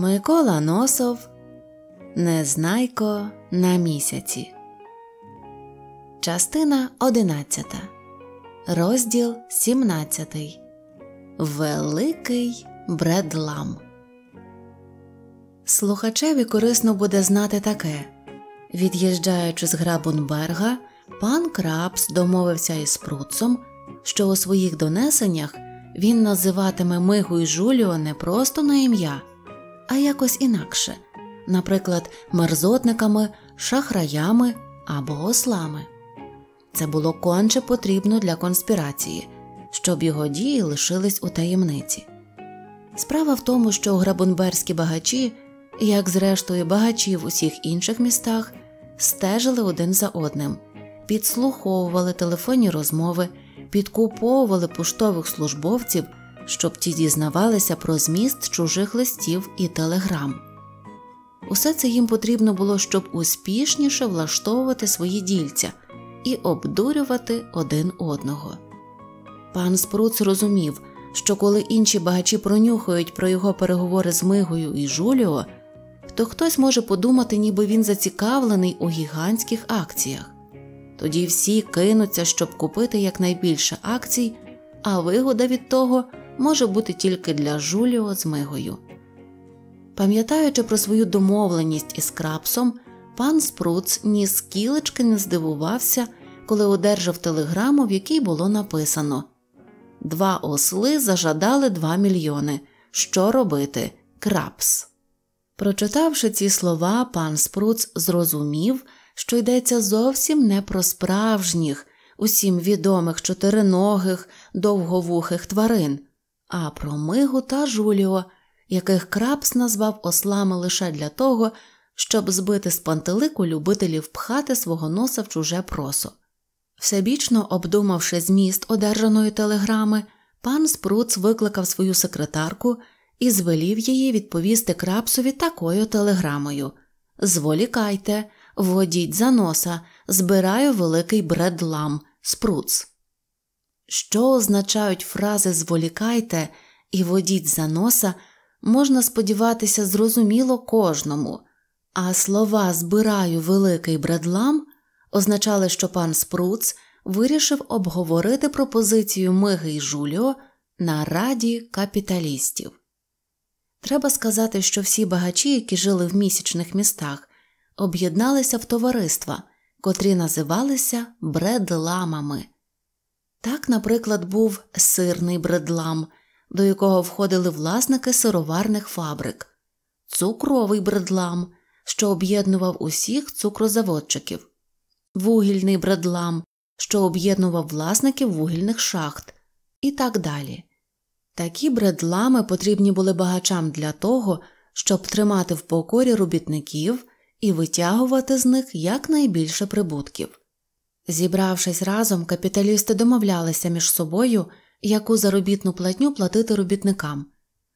Микола Носов Незнайко на місяці. Частина 11. Розділ 17. Великий бредлам. Слухачеві корисно буде знати таке. Від'їжджаючи з Грабунберга, пан Крабс домовився із Пруцом, що у своїх донесеннях він називатиме Мигу і Жуліо не просто на ім'я а якось інакше, наприклад, мерзотниками, шахраями або ослами. Це було конче потрібно для конспірації, щоб його дії лишились у таємниці. Справа в тому, що грабунберські багачі, як зрештою багачі в усіх інших містах, стежили один за одним, підслуховували телефонні розмови, підкуповували поштових службовців щоб ті дізнавалися про зміст чужих листів і телеграм. Усе це їм потрібно було, щоб успішніше влаштовувати свої дільця і обдурювати один одного. Пан Спруц розумів, що коли інші багачі пронюхають про його переговори з Мигою і Жуліо, то хтось може подумати, ніби він зацікавлений у гігантських акціях. Тоді всі кинуться, щоб купити якнайбільше акцій, а вигода від того може бути тільки для Жуліо з Мигою. Пам'ятаючи про свою домовленість із крапсом, пан Спруц ні скілечки не здивувався, коли одержав телеграму, в якій було написано Два осли зажадали два мільйони. Що робити? Крапс. Прочитавши ці слова, пан Спруц зрозумів, що йдеться зовсім не про справжніх, усім відомих чотириногих, довговухих тварин, а про Мигу та Жуліо, яких крапс назвав ослами лише для того, щоб збити з пантелику любителів пхати свого носа в чуже просо. Всебічно обдумавши зміст одержаної телеграми, пан Спруц викликав свою секретарку і звелів її відповісти крапсові такою телеграмою Зволікайте, вводіть за носа, збираю великий бредлам, спруц. Що означають фрази зволікайте і водіть за носа, можна сподіватися, зрозуміло кожному, а слова збираю великий бредлам означали, що пан Спруц вирішив обговорити пропозицію Миги й Жуліо на раді капіталістів. Треба сказати, що всі багачі, які жили в місячних містах, об'єдналися в товариства, котрі називалися бредламами. Так, наприклад, був сирний бредлам, до якого входили власники сироварних фабрик, цукровий бредлам, що об'єднував усіх цукрозаводчиків, вугільний бредлам, що об'єднував власників вугільних шахт, і так далі. Такі бредлами потрібні були багачам для того, щоб тримати в покорі робітників і витягувати з них якнайбільше прибутків. Зібравшись разом, капіталісти домовлялися між собою, яку заробітну платню платити робітникам.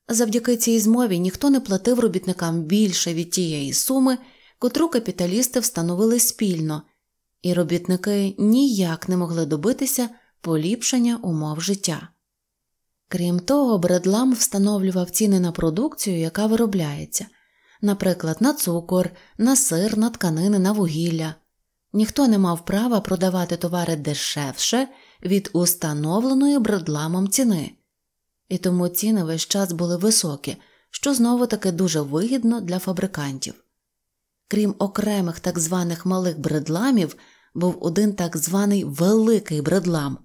Завдяки цій змові ніхто не платив робітникам більше від тієї суми, котру капіталісти встановили спільно, і робітники ніяк не могли добитися поліпшення умов життя. Крім того, Бредлам встановлював ціни на продукцію, яка виробляється, наприклад, на цукор, на сир, на тканини, на вугілля. Ніхто не мав права продавати товари дешевше від установленої бредламом ціни, і тому ціни весь час були високі, що знову таки дуже вигідно для фабрикантів. Крім окремих так званих малих бредламів, був один так званий великий бредлам,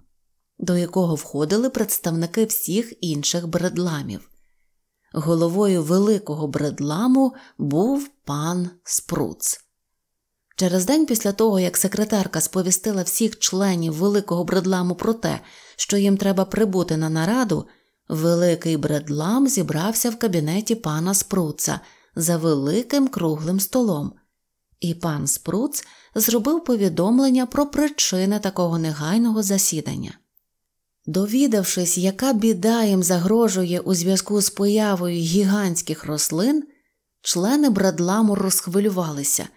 до якого входили представники всіх інших бредламів. Головою великого бредламу був пан Спруц. Через день після того, як секретарка сповістила всіх членів великого бредламу про те, що їм треба прибути на нараду, великий бредлам зібрався в кабінеті пана Спруца за великим круглим столом, і пан Спруц зробив повідомлення про причини такого негайного засідання. Довідавшись, яка біда їм загрожує у зв'язку з появою гігантських рослин, члени бредламу розхвилювалися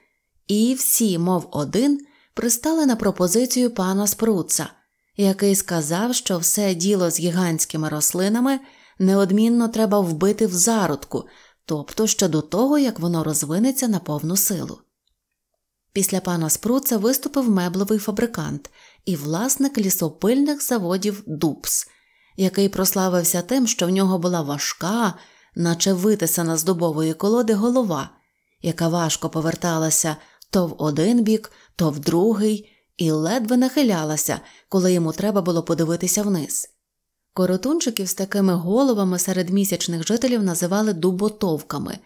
і всі, мов один, пристали на пропозицію пана Спруца, який сказав, що все діло з гігантськими рослинами неодмінно треба вбити в зародку, тобто ще до того, як воно розвинеться на повну силу. Після пана Спруца виступив меблевий фабрикант і власник лісопильних заводів Дубс, який прославився тим, що в нього була важка, наче витисана з дубової колоди голова, яка важко поверталася то в один бік, то в другий, і ледве нахилялася, коли йому треба було подивитися вниз. Коротунчиків з такими головами серед місячних жителів називали дуботовками.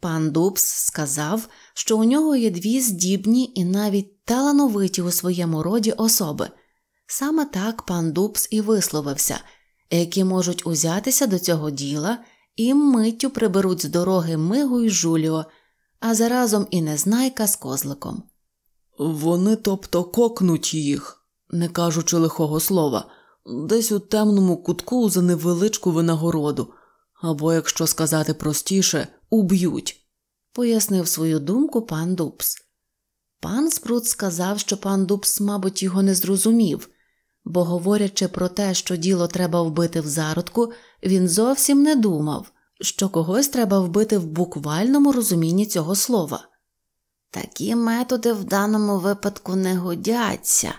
Пан Дубс сказав, що у нього є дві здібні і навіть талановиті у своєму роді особи. Саме так пан Дубс і висловився, які можуть узятися до цього діла і миттю приберуть з дороги Мигу й Жуліо, а заразом і незнайка з козликом. Вони тобто кокнуть їх, не кажучи лихого слова, десь у темному кутку за невеличку винагороду, або, якщо сказати простіше, уб'ють, пояснив свою думку пан Дубс. Пан Спрут сказав, що пан Дубс, мабуть, його не зрозумів, бо, говорячи про те, що діло треба вбити в зародку, він зовсім не думав, що когось треба вбити в буквальному розумінні цього слова. Такі методи в даному випадку не годяться,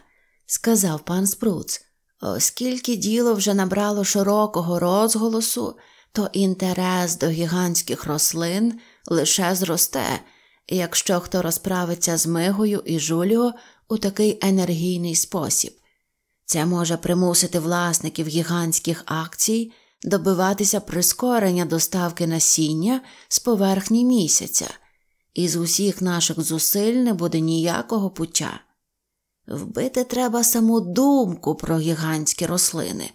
сказав пан Спруц, оскільки діло вже набрало широкого розголосу, то інтерес до гігантських рослин лише зросте, якщо хто розправиться з Мигою і Жуліо у такий енергійний спосіб. Це може примусити власників гігантських акцій добиватися прискорення доставки насіння з поверхні місяця, і з усіх наших зусиль не буде ніякого пуття. Вбити треба саму думку про гігантські рослини,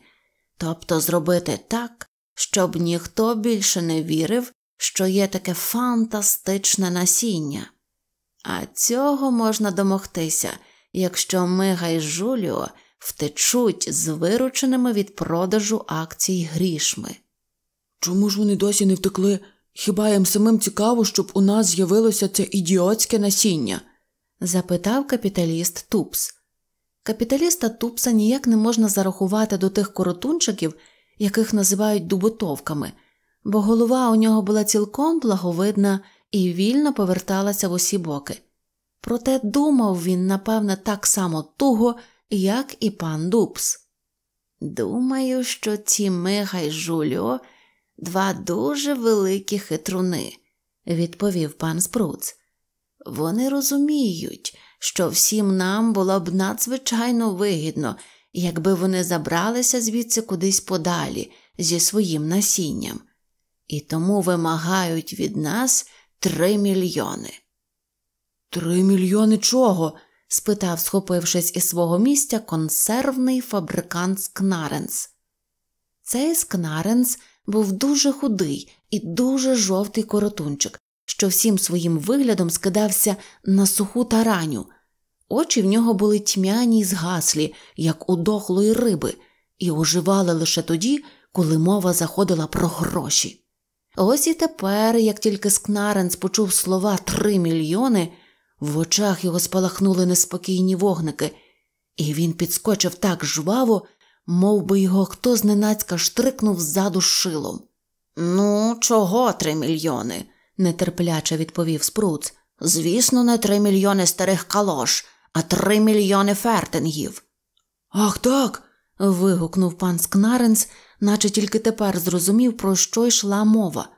тобто зробити так, щоб ніхто більше не вірив, що є таке фантастичне насіння. А цього можна домогтися, якщо Мига й Жуліо втечуть з вирученими від продажу акцій грішми. Чому ж вони досі не втекли? Хіба їм самим цікаво, щоб у нас з'явилося це ідіотське насіння? запитав капіталіст Тупс. Капіталіста Тупса ніяк не можна зарахувати до тих коротунчиків, яких називають дуботовками, бо голова у нього була цілком благовидна і вільно поверталася в усі боки. Проте думав він, напевне, так само туго, як і пан Дупс. Думаю, що ці Мига й Жульо два дуже великі хитруни, відповів пан Спруц. Вони розуміють, що всім нам було б надзвичайно вигідно, якби вони забралися звідси кудись подалі зі своїм насінням, і тому вимагають від нас три мільйони. Три мільйони чого? Спитав, схопившись із свого місця, консервний фабрикант Скнаренс. Цей Скнаренс був дуже худий і дуже жовтий коротунчик, що всім своїм виглядом скидався на суху тараню. Очі в нього були тьмяні й згаслі, як у дохлої риби, і оживали лише тоді, коли мова заходила про гроші. Ось і тепер, як тільки Скнаренс почув слова три мільйони, в очах його спалахнули неспокійні вогники, і він підскочив так жваво, мов би його хто зненацька штрикнув ззаду шилом. Ну, чого три мільйони? нетерпляче відповів Спруц. Звісно, не три мільйони старих калош, а три мільйони фертингів. Ах так. вигукнув пан Скнаренс, наче тільки тепер зрозумів, про що йшла мова.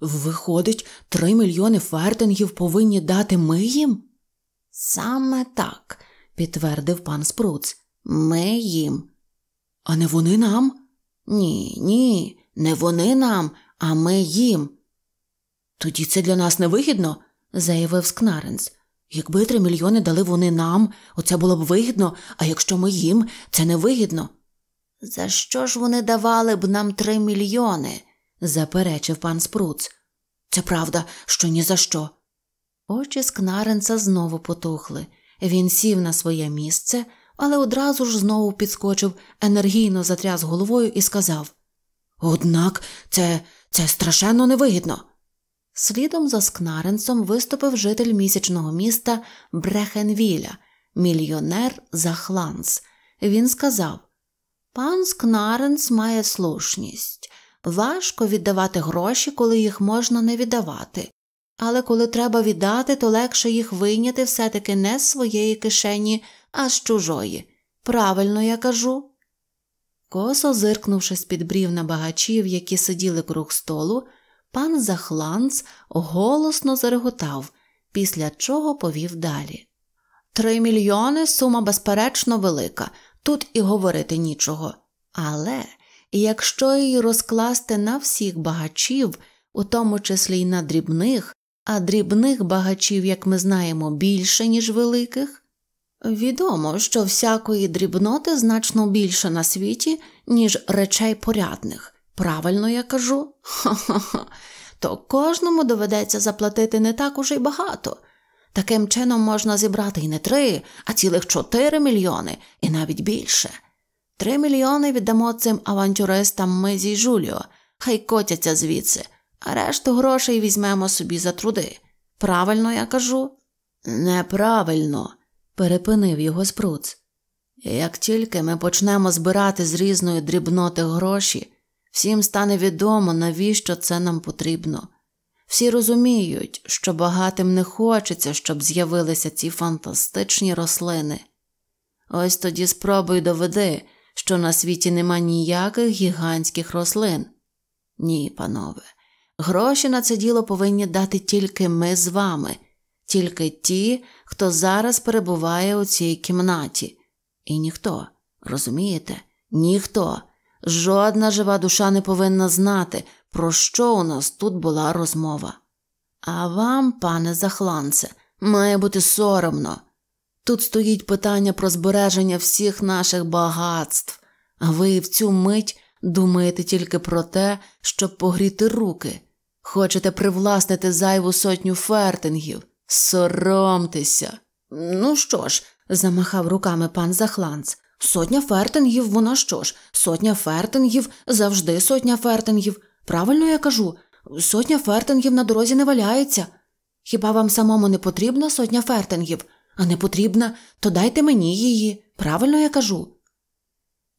Виходить, три мільйони фертингів повинні дати ми їм? Саме так, підтвердив пан Спруц. Ми їм. А не вони нам? Ні, ні, не вони нам, а ми їм. Тоді це для нас невигідно, заявив Скнаренс. Якби три мільйони дали вони нам, оце було б вигідно, а якщо ми їм, це невигідно. За що ж вони давали б нам три мільйони? заперечив пан Спруц. Це правда, що ні за що. Очі Скнаренса знову потухли. Він сів на своє місце, але одразу ж знову підскочив, енергійно затряс головою і сказав Однак це це страшенно невигідно. Слідом за Скнаренсом виступив житель місячного міста Брехенвіля, мільйонер Захланс. Він сказав Пан Скнаренс має слушність. Важко віддавати гроші, коли їх можна не віддавати, але коли треба віддати, то легше їх вийняти все таки не з своєї кишені, а з чужої. Правильно я кажу. Косо зиркнувши з під брів на багачів, які сиділи круг столу, пан Захланц голосно зареготав, після чого повів далі. Три мільйони сума безперечно велика, тут і говорити нічого. Але якщо її розкласти на всіх багачів, у тому числі й на дрібних, а дрібних багачів, як ми знаємо, більше, ніж великих, відомо, що всякої дрібноти значно більше на світі, ніж речей порядних. Правильно я кажу? Ха-ха-ха. То кожному доведеться заплатити не так уже й багато. Таким чином можна зібрати і не три, а цілих чотири мільйони, і навіть більше. Три мільйони віддамо цим авантюристам ми зі Жуліо, хай котяться звідси, а решту грошей візьмемо собі за труди. Правильно я кажу? Неправильно, перепинив його спруц. Як тільки ми почнемо збирати з різної дрібноти гроші, всім стане відомо, навіщо це нам потрібно. Всі розуміють, що багатим не хочеться, щоб з'явилися ці фантастичні рослини. Ось тоді спробуй доведи, що на світі нема ніяких гігантських рослин. Ні, панове, гроші на це діло повинні дати тільки ми з вами, тільки ті, хто зараз перебуває у цій кімнаті. І ніхто, розумієте, ніхто, жодна жива душа не повинна знати, про що у нас тут була розмова. А вам, пане захланце, має бути соромно. Тут стоїть питання про збереження всіх наших багатств, а ви в цю мить думаєте тільки про те, щоб погріти руки. Хочете привласнити зайву сотню фертингів. Соромтеся. Ну що ж, замахав руками пан Захланц. Сотня фертингів, вона що ж, сотня фертингів, завжди сотня фертингів. Правильно я кажу, сотня фертингів на дорозі не валяється. Хіба вам самому не потрібна сотня фертингів? А не потрібна, то дайте мені її. Правильно я кажу.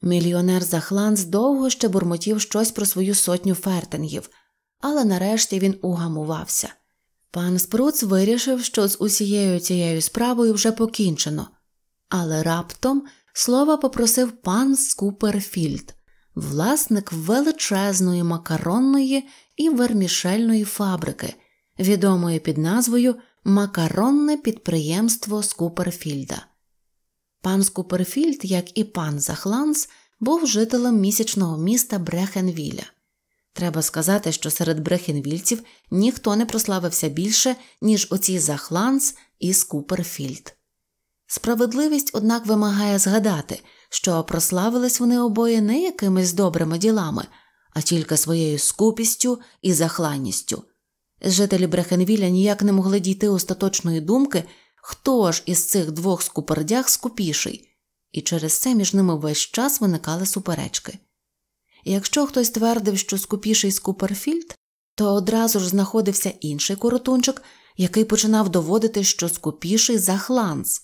Мільйонер Захланс довго ще бурмотів щось про свою сотню фертингів, але нарешті він угамувався. Пан Спрутс вирішив, що з усією цією справою вже покінчено, але раптом слова попросив пан Скуперфільд, власник величезної макаронної і вермішельної фабрики, відомої під назвою Макаронне підприємство Скуперфільда. Пан Скуперфільд, як і пан Захланс, був жителем місячного міста Брехенвіля. Треба сказати, що серед брехенвільців ніхто не прославився більше, ніж оці Захланс і Скуперфільд. Справедливість, однак, вимагає згадати, що прославились вони обоє не якимись добрими ділами, а тільки своєю скупістю і захланністю. Жителі Брехенвіля ніяк не могли дійти остаточної думки, хто ж із цих двох скупердяг скупіший, і через це між ними весь час виникали суперечки. І якщо хтось твердив, що скупіший Скуперфільд, то одразу ж знаходився інший коротунчик, який починав доводити, що скупіший Захланс.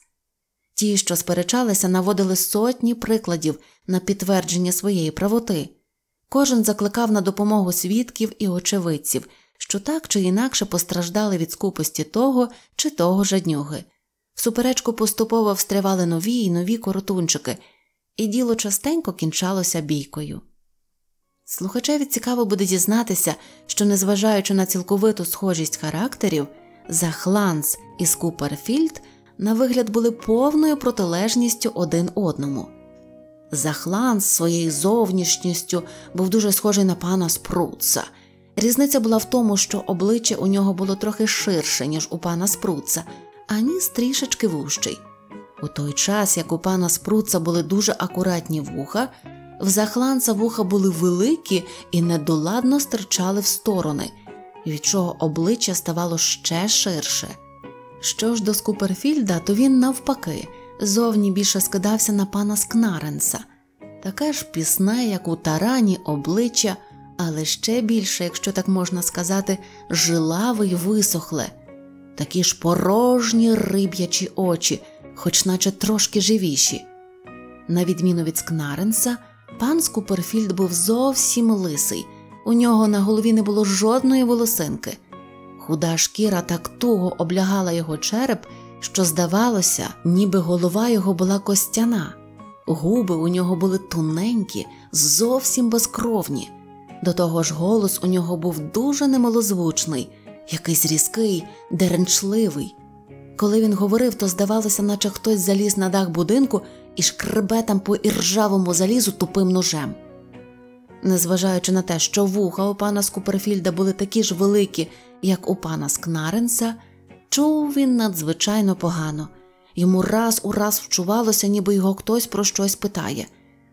Ті, що сперечалися, наводили сотні прикладів на підтвердження своєї правоти. Кожен закликав на допомогу свідків і очевидців, що так чи інакше постраждали від скупості того чи того жаднюги. В суперечку поступово встрявали нові й нові коротунчики, і діло частенько кінчалося бійкою. Слухачеві цікаво буде дізнатися, що, незважаючи на цілковиту схожість характерів, Захланс і Скуперфільд на вигляд були повною протилежністю один одному. Захланс своєю зовнішністю був дуже схожий на пана Спруца. Різниця була в тому, що обличчя у нього було трохи ширше, ніж у пана Спруца, а ніс трішечки вущий. У той час, як у пана Спруца були дуже акуратні вуха, в захланца вуха були великі і недоладно стирчали в сторони, від чого обличчя ставало ще ширше. Що ж до Скуперфільда, то він, навпаки, зовні більше скидався на пана Скнаренса, таке ж пісне, як у тарані обличчя, але ще більше, якщо так можна сказати, жилаве й висохле, такі ж порожні риб'ячі очі, хоч наче трошки живіші. На відміну від Скнаренса, пан Скуперфільд був зовсім лисий, У нього на голові не було жодної волосинки. Худа шкіра так туго облягала його череп, що здавалося, ніби голова його була костяна. Губи у нього були тоненькі, зовсім безкровні. До того ж, голос у нього був дуже немилозвучний, якийсь різкий, деренчливий. Коли він говорив, то здавалося, наче хтось заліз на дах будинку і шкребе по іржавому залізу тупим ножем. Незважаючи на те, що вуха у пана Скуперфільда були такі ж великі, як у пана Скнаренса, чув він надзвичайно погано. Йому раз у раз вчувалося, ніби його хтось про щось питає,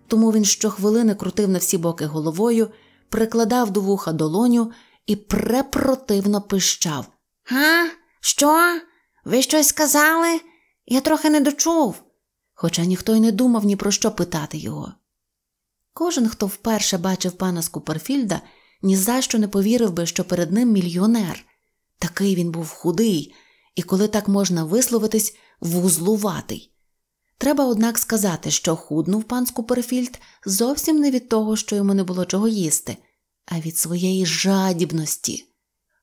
тому він щохвилини крутив на всі боки головою, прикладав до вуха долоню і препротивно пищав. Га? Що? Ви щось сказали? Я трохи не дочув. Хоча ніхто й не думав ні про що питати його. Кожен, хто вперше бачив пана Скуперфільда, ні за що не повірив би, що перед ним мільйонер. Такий він був худий, і коли так можна висловитись, вузлуватий. Треба, однак, сказати, що худнув пан Скуперфільд зовсім не від того, що йому не було чого їсти, а від своєї жадібності.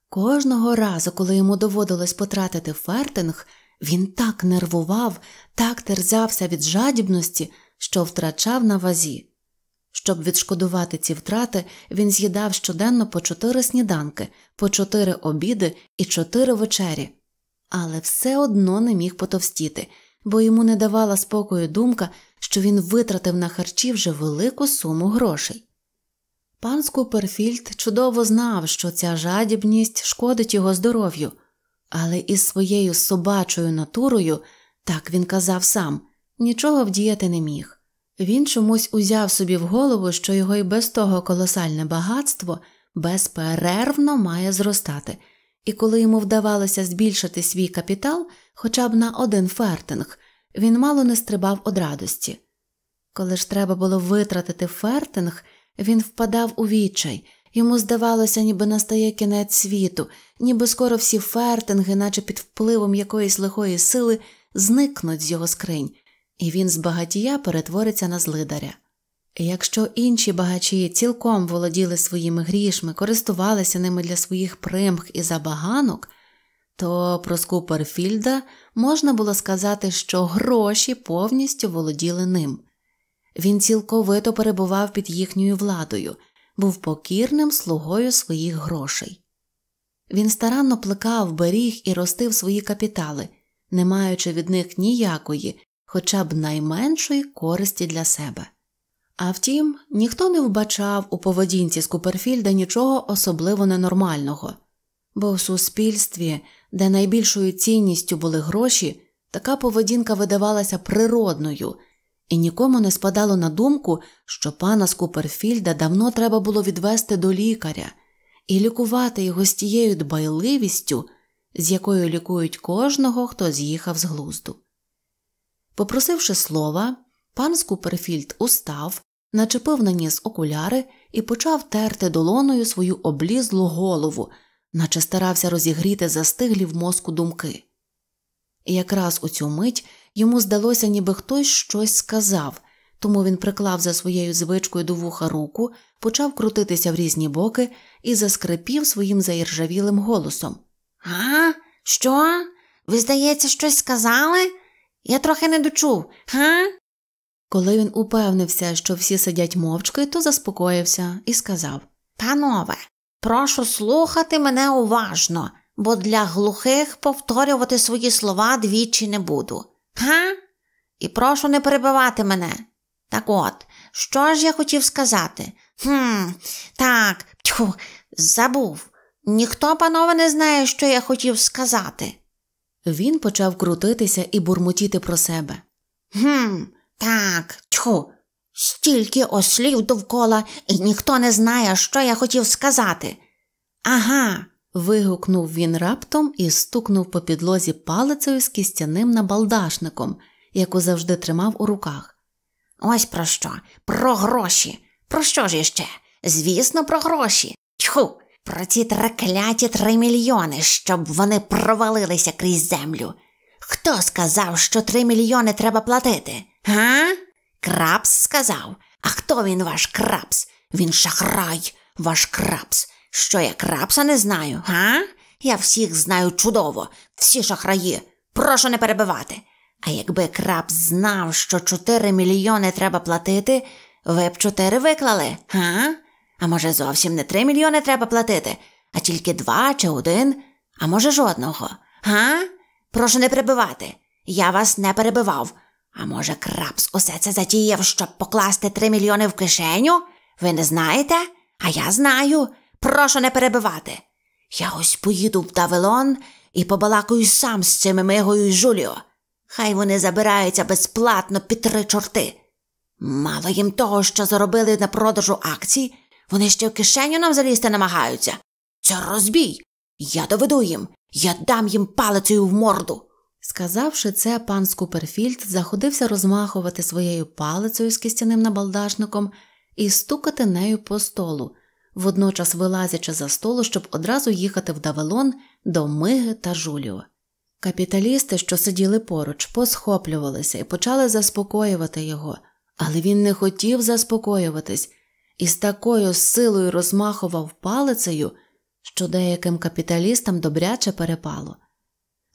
Кожного разу, коли йому доводилось потратити фертинг, він так нервував, так терзався від жадібності, що втрачав на вазі. Щоб відшкодувати ці втрати, він з'їдав щоденно по чотири сніданки, по чотири обіди і чотири вечері, але все одно не міг потовстіти, бо йому не давала спокою думка, що він витратив на харчі вже велику суму грошей. Пан Скуперфільд чудово знав, що ця жадібність шкодить його здоров'ю, але із своєю собачою натурою, так він казав сам, нічого вдіяти не міг. Він чомусь узяв собі в голову, що його і без того колосальне багатство безперервно має зростати, і коли йому вдавалося збільшити свій капітал хоча б на один фертинг, він мало не стрибав од радості. Коли ж треба було витратити фертинг, він впадав у відчай, йому здавалося, ніби настає кінець світу, ніби скоро всі фертинги, наче під впливом якоїсь лихої сили, зникнуть з його скринь і він з багатія перетвориться на злидаря. якщо інші багачі цілком володіли своїми грішми, користувалися ними для своїх примх і забаганок, то про Скуперфільда можна було сказати, що гроші повністю володіли ним. Він цілковито перебував під їхньою владою, був покірним слугою своїх грошей. Він старанно плекав, беріг і ростив свої капітали, не маючи від них ніякої, хоча б найменшої користі для себе. А втім, ніхто не вбачав у поведінці Скуперфільда нічого особливо ненормального, бо в суспільстві, де найбільшою цінністю були гроші, така поведінка видавалася природною, і нікому не спадало на думку, що пана Скуперфільда давно треба було відвести до лікаря і лікувати його з тією дбайливістю, з якою лікують кожного, хто з'їхав з глузду. Попросивши слова, пан Скуперфільд устав, начепив на ніс окуляри і почав терти долоною свою облізлу голову, наче старався розігріти застиглі в мозку думки. І якраз у цю мить йому здалося, ніби хтось щось сказав, тому він приклав за своєю звичкою до вуха руку, почав крутитися в різні боки і заскрипів своїм заіржавілим голосом. А? Що? Ви, здається, щось сказали? Я трохи не дочув, га? Коли він упевнився, що всі сидять мовчки, то заспокоївся і сказав Панове, прошу слухати мене уважно, бо для глухих повторювати свої слова двічі не буду. Га? І прошу не перебивати мене. Так от, що ж я хотів сказати? Хм, так, тьху, забув. Ніхто, панове, не знає, що я хотів сказати. Він почав крутитися і бурмотіти про себе. Гм, так, тьху, стільки ослів довкола, і ніхто не знає, що я хотів сказати. Ага. Вигукнув він раптом і стукнув по підлозі палицею з кістяним набалдашником, яку завжди тримав у руках. Ось про що? Про гроші. Про що ж іще? Звісно, про гроші. Тьху, про ці трекляті три мільйони, щоб вони провалилися крізь землю. Хто сказав, що три мільйони треба платити? Га? Крапс сказав. А хто він ваш крапс? Він шахрай, Ваш крапс. Що я крапса не знаю, га? Я всіх знаю чудово, всі шахраї. Прошу не перебивати. А якби крапс знав, що 4 мільйони треба платити, ви б 4 виклали, га? А може, зовсім не 3 мільйони треба платити, а тільки 2 чи 1, а може жодного, га? Прошу не перебивати. Я вас не перебивав. А може, крапс усе це затіяв, щоб покласти 3 мільйони в кишеню? Ви не знаєте? А я знаю. Прошу не перебивати. Я ось поїду в Давилон і побалакаю сам з цими Мигою і Жуліо. Хай вони забираються безплатно під три чорти. Мало їм того, що заробили на продажу акцій, вони ще в кишеню нам залізти намагаються. Це розбій. Я доведу їм, я дам їм палицею в морду. Сказавши це, пан Скуперфільд заходився розмахувати своєю палицею з кістяним набалдашником і стукати нею по столу, водночас вилазячи з-за столу, щоб одразу їхати в Давилон до Миги та Жуліо. Капіталісти, що сиділи поруч, посхоплювалися і почали заспокоювати його, але він не хотів заспокоюватись і з такою силою розмахував палицею, що деяким капіталістам добряче перепало.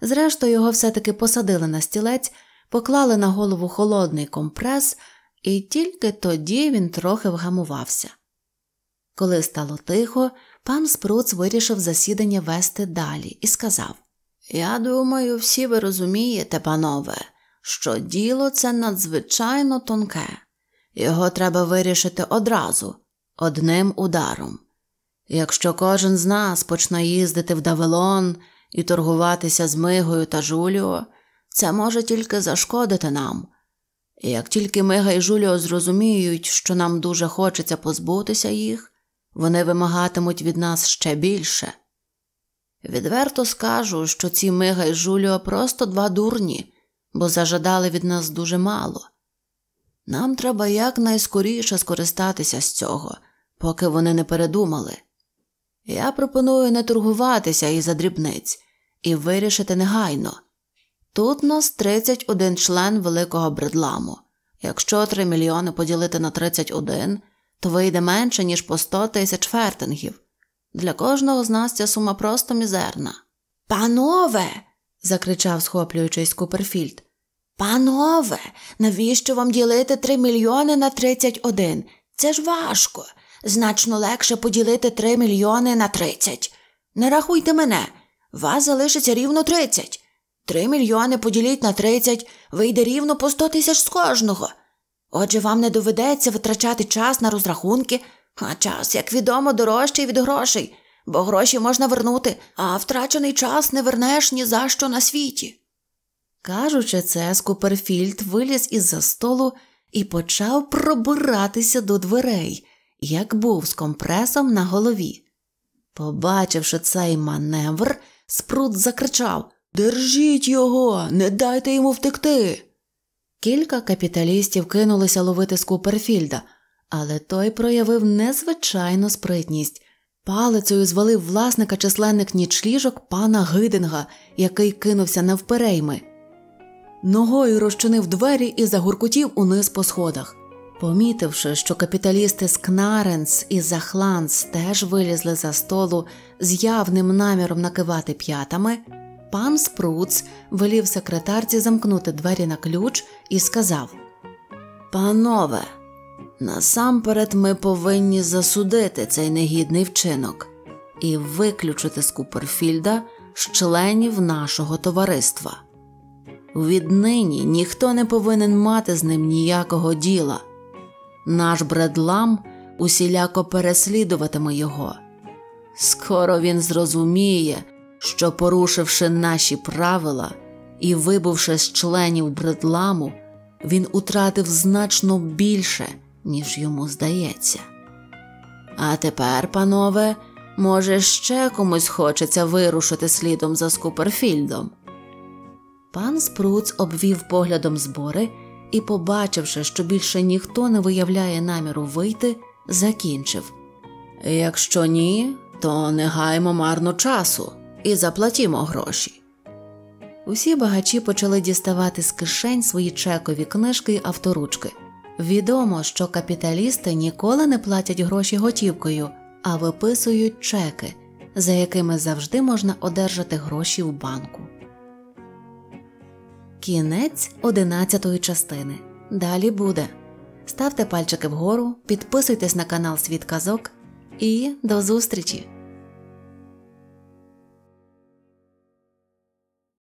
Зрештою, його все-таки посадили на стілець, поклали на голову холодний компрес, і тільки тоді він трохи вгамувався. Коли стало тихо, пан Спруц вирішив засідання вести далі і сказав Я думаю, всі ви розумієте, панове, що діло це надзвичайно тонке, його треба вирішити одразу, одним ударом. Якщо кожен з нас почне їздити в Давилон і торгуватися з Мигою та Жуліо, це може тільки зашкодити нам. І як тільки Мига і Жуліо зрозуміють, що нам дуже хочеться позбутися їх, вони вимагатимуть від нас ще більше. Відверто скажу, що ці Мига і Жуліо просто два дурні, бо зажадали від нас дуже мало. Нам треба якнайскоріше скористатися з цього, поки вони не передумали. Я пропоную не торгуватися із за дрібниць і вирішити негайно. Тут нас 31 член великого бредламу. Якщо 3 мільйони поділити на 31, то вийде менше, ніж по 100 тисяч фертингів. Для кожного з нас ця сума просто мізерна. Панове. закричав, схоплюючись Куперфільд. Панове, навіщо вам ділити 3 мільйони на 31? Це ж важко. Значно легше поділити 3 мільйони на 30. Не рахуйте мене, вас залишиться рівно 30. 3 мільйони поділіть на 30, вийде рівно по 100 тисяч з кожного. Отже, вам не доведеться витрачати час на розрахунки, а час, як відомо, дорожчий від грошей, бо гроші можна вернути, а втрачений час не вернеш ні за що на світі. Кажучи це, Скуперфільд виліз із-за столу і почав пробиратися до дверей, як був з компресом на голові. Побачивши цей маневр, Спрутс закричав Держіть його, не дайте йому втекти. Кілька капіталістів кинулися ловити Скуперфільда, але той проявив незвичайну спритність. Палицею звалив власника численних нічліжок пана Гидинга, який кинувся навперейми. Ногою розчинив двері і загуркутів униз по сходах. Помітивши, що капіталісти з Кнаренс і Захланс теж вилізли за столу з явним наміром накивати п'ятами, пан Спруц велів секретарці замкнути двері на ключ і сказав: Панове, насамперед ми повинні засудити цей негідний вчинок і виключити з Куперфільда з членів нашого товариства. Віднині ніхто не повинен мати з ним ніякого діла. Наш бредлам усіляко переслідуватиме його. Скоро він зрозуміє, що, порушивши наші правила і вибувши з членів бредламу, він утратив значно більше, ніж йому здається. А тепер, панове, може, ще комусь хочеться вирушити слідом за Скуперфільдом. Пан Спруц обвів поглядом збори і, побачивши, що більше ніхто не виявляє наміру вийти, закінчив Якщо ні, то не гаймо марно часу і заплатімо гроші. Усі багачі почали діставати з кишень свої чекові книжки й авторучки. Відомо, що капіталісти ніколи не платять гроші готівкою, а виписують чеки, за якими завжди можна одержати гроші в банку. Кінець одинадцятої частини. Далі буде. Ставте пальчики вгору, підписуйтесь на канал Світ Казок і до зустрічі!